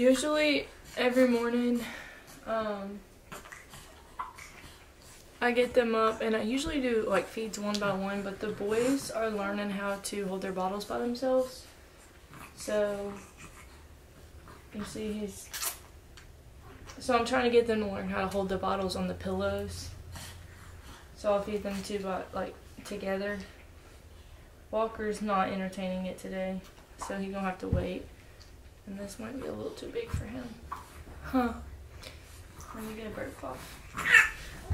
Usually every morning, um, I get them up and I usually do like feeds one by one, but the boys are learning how to hold their bottles by themselves. So you see he's so I'm trying to get them to learn how to hold the bottles on the pillows. So I'll feed them two by like together. Walker's not entertaining it today, so he's gonna have to wait. And this might be a little too big for him. Huh. Let me get a bird cough.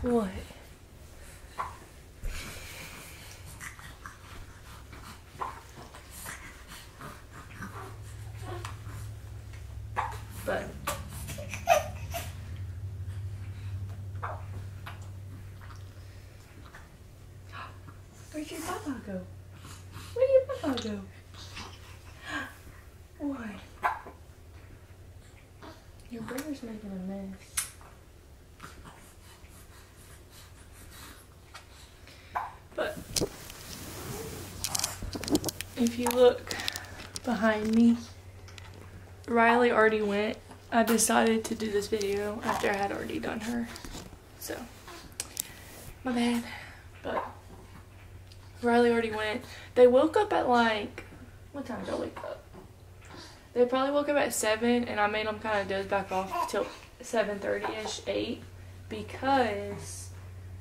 What? But Where'd your papa go? Where'd your papa go? What? Your brother's making a mess. But if you look behind me, Riley already went. I decided to do this video after I had already done her. So, my bad. But Riley already went. They woke up at like, what time did I wake up? They probably woke up at 7 and I made them kind of doze back off till 7.30ish, 8 because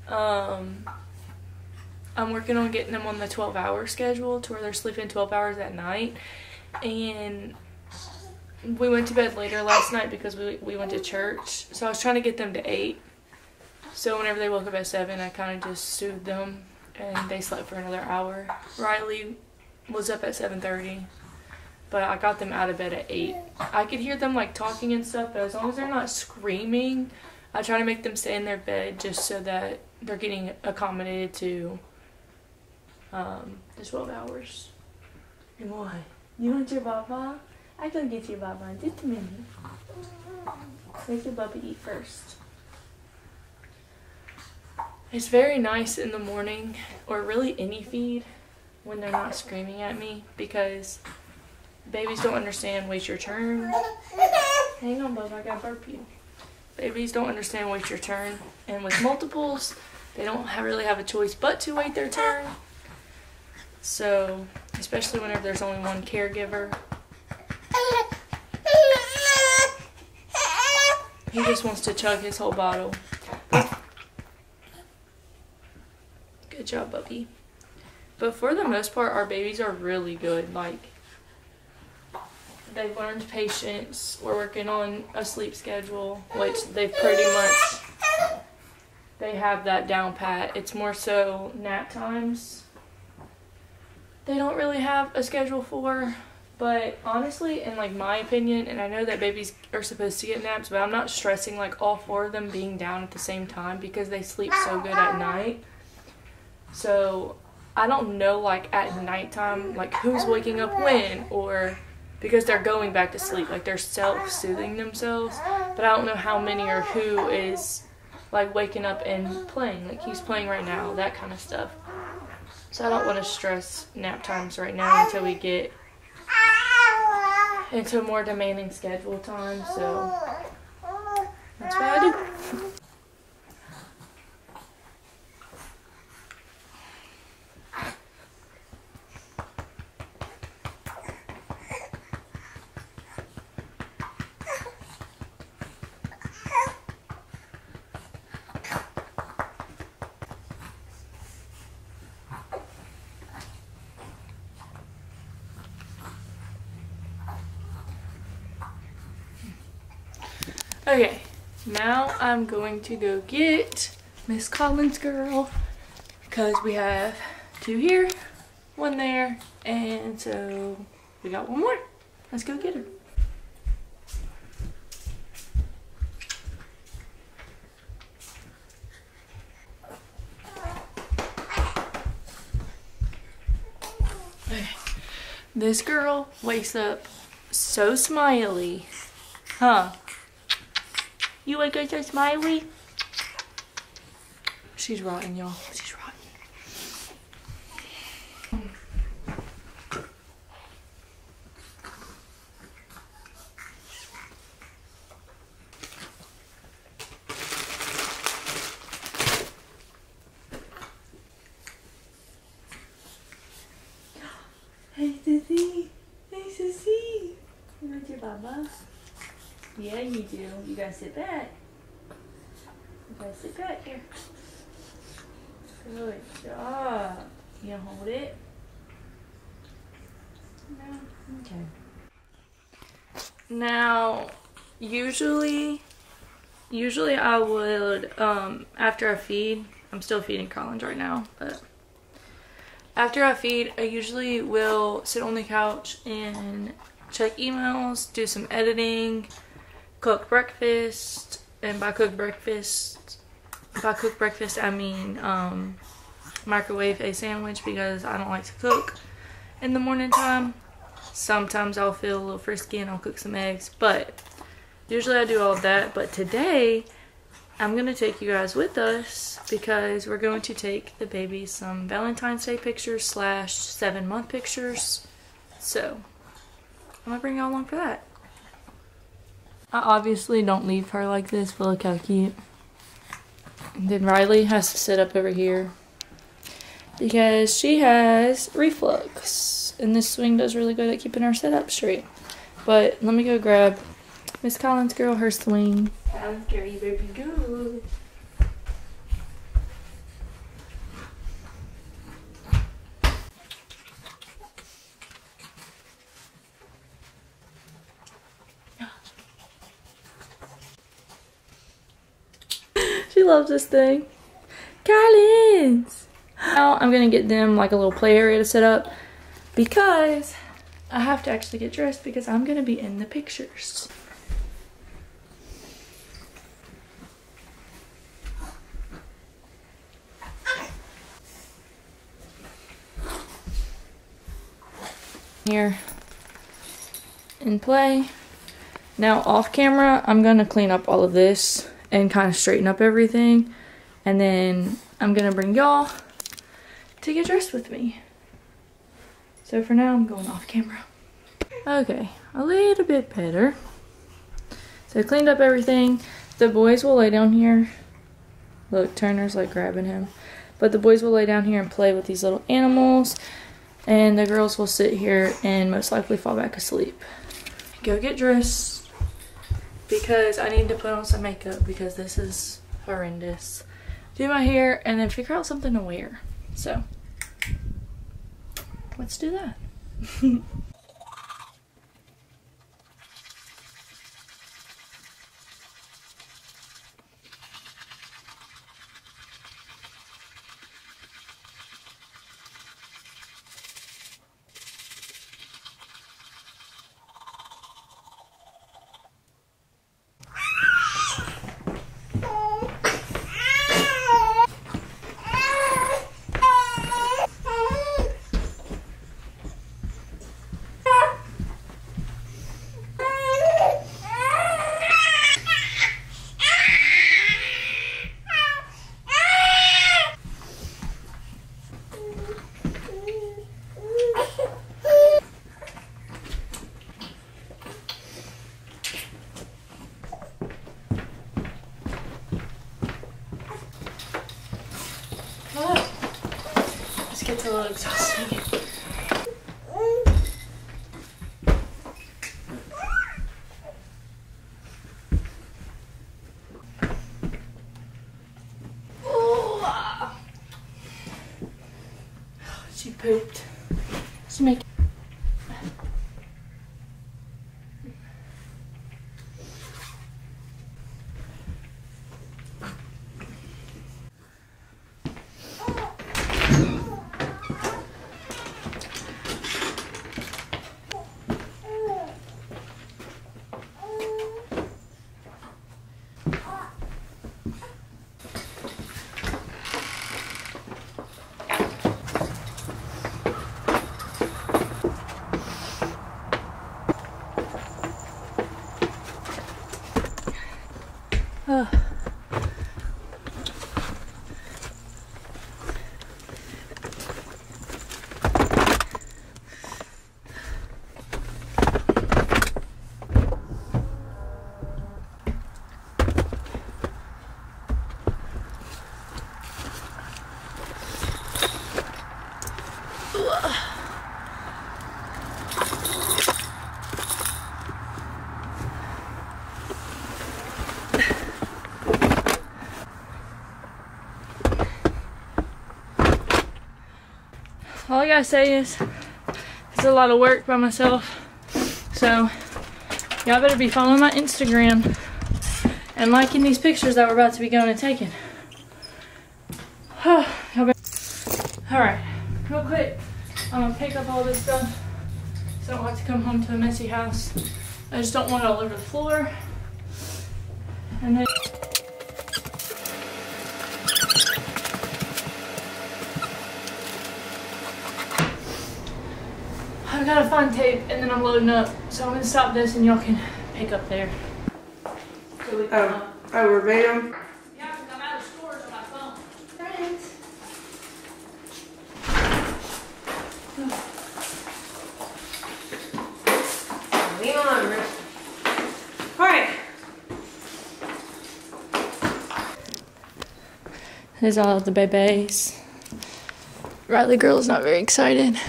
um, I'm working on getting them on the 12 hour schedule to where they're sleeping 12 hours at night. And we went to bed later last night because we, we went to church. So I was trying to get them to 8. So whenever they woke up at 7, I kind of just soothed them and they slept for another hour. Riley was up at 7.30 but I got them out of bed at 8. I could hear them like talking and stuff, but as long as they're not screaming, I try to make them stay in their bed just so that they're getting accommodated to um, the 12 hours. And Why? You want your baba? I can get your baba in just a minute. Make your bubba eat first. It's very nice in the morning, or really any feed, when they're not screaming at me because babies don't understand wait your turn. Hang on, bub, I gotta burp you. Babies don't understand wait your turn, and with multiples, they don't have, really have a choice but to wait their turn. So, especially whenever there's only one caregiver. He just wants to chug his whole bottle. Good job, Bubby. But for the most part, our babies are really good. Like, they've learned patience. We're working on a sleep schedule, which they've pretty much, they have that down pat. It's more so nap times. They don't really have a schedule for, but honestly, in like my opinion, and I know that babies are supposed to get naps, but I'm not stressing like all four of them being down at the same time because they sleep so good at night. So I don't know like at nighttime like who's waking up when or because they're going back to sleep. Like they're self-soothing themselves. But I don't know how many or who is like waking up and playing. Like he's playing right now that kind of stuff. So I don't want to stress nap times right now until we get into a more demanding schedule time so that's what I do Okay, now I'm going to go get Miss Collins girl because we have two here, one there, and so we got one more. Let's go get her. This girl wakes up so smiley. Huh? You are going so smiley. She's rotten, y'all. She's rotten. hey, Sissy. Hey, Sissy. Where's your baba? Yeah, you do. You gotta sit back. You gotta sit back here. Good job. You hold it. No. Okay. Now, usually, usually I would, um, after I feed, I'm still feeding Collins right now, but after I feed, I usually will sit on the couch and check emails, do some editing, cook breakfast, and by cook breakfast, by cook breakfast, I mean um, microwave a sandwich because I don't like to cook in the morning time. Sometimes I'll feel a little frisky and I'll cook some eggs, but usually I do all of that. But today, I'm to take you guys with us because we're going to take the baby some Valentine's Day pictures slash seven month pictures. So, I'm to bring y'all along for that. I obviously don't leave her like this, but look how cute. And then Riley has to sit up over here because she has reflux. And this swing does really good at keeping her set up straight. But let me go grab Miss Collins girl her swing. Collins girl, you be good. she loves this thing. Collins! Now I'm gonna get them like a little play area to set up because I have to actually get dressed because I'm gonna be in the pictures. Here and play. Now off camera, I'm gonna clean up all of this and kind of straighten up everything. And then I'm gonna bring y'all to get dressed with me. So for now, I'm going off camera. Okay, a little bit better. So I cleaned up everything. The boys will lay down here. Look, Turner's like grabbing him. But the boys will lay down here and play with these little animals. And the girls will sit here and most likely fall back asleep. Go get dressed. Because I need to put on some makeup because this is horrendous. Do my hair and then figure out something to wear. So let's do that. This gets a little exhausting. She I gotta say is it's a lot of work by myself. So y'all better be following my Instagram and liking these pictures that we're about to be going and taking. Alright, real quick, I'm gonna pick up all this stuff so I don't have to come home to a messy house. I just don't want it all over the floor. And then I've got to find tape and then I'm loading up. So I'm gonna stop this and y'all can pick up there. So we can, Oh, uh, oh, verbatim. Yeah, I'm out of storage on my phone. Thanks. Lean on, Rick. All right. There's all the babies. Riley girl is not very excited.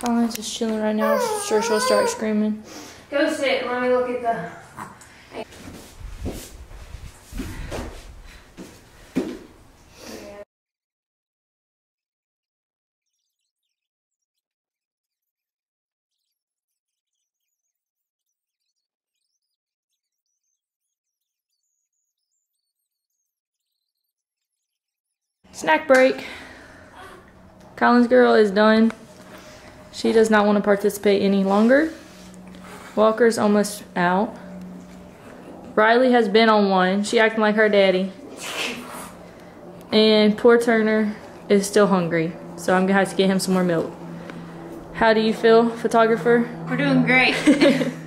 Collins just chilling right now. Sure she'll start screaming. Go sit. Let me look at the. Snack break. Collins girl is done. She does not want to participate any longer. Walker's almost out. Riley has been on one. She acting like her daddy. And poor Turner is still hungry. So I'm gonna have to get him some more milk. How do you feel, photographer? We're doing great.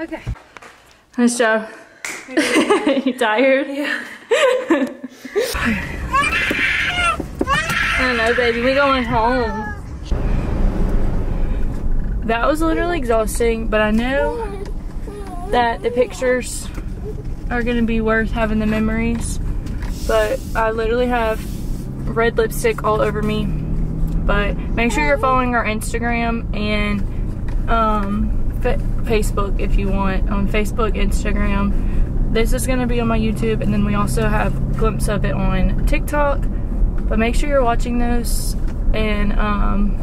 okay. Nice job. you tired? Yeah. I know, baby. We going home. That was literally exhausting, but I know that the pictures are gonna be worth having the memories. But I literally have red lipstick all over me. But make sure you're following our Instagram and um, Facebook if you want. On Facebook, Instagram. This is gonna be on my YouTube, and then we also have glimpse of it on TikTok. But make sure you're watching those and um,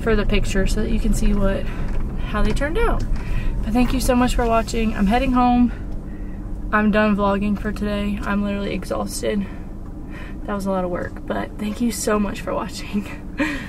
for the picture so that you can see what how they turned out. But thank you so much for watching. I'm heading home. I'm done vlogging for today. I'm literally exhausted. That was a lot of work, but thank you so much for watching.